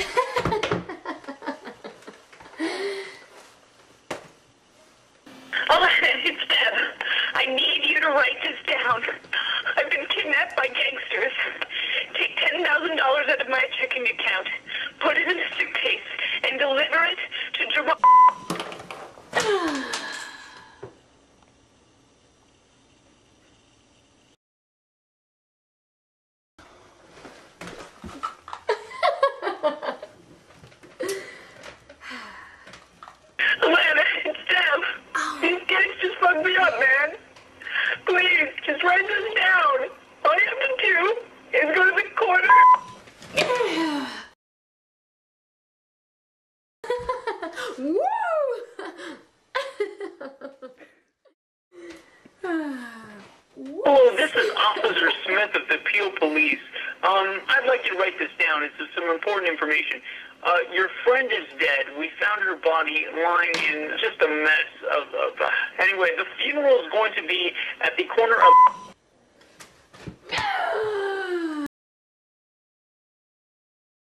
Oh, it's Deb. I need you to write this down. I've been kidnapped by gangsters. Take $10,000 out of my checking account, put it in a suitcase, and deliver it to Jerome. Alana, it's Deb. These gangsters me up, man. Please, just write this down. All you have to do is go to the corner. Woo! Hello, this is Officer Smith of the Peel Police. Um, I'd like you to write this down. It's some important information. Uh, your friend is dead. We found her body lying in just a mess of. of uh, anyway, the funeral is going to be at the corner of.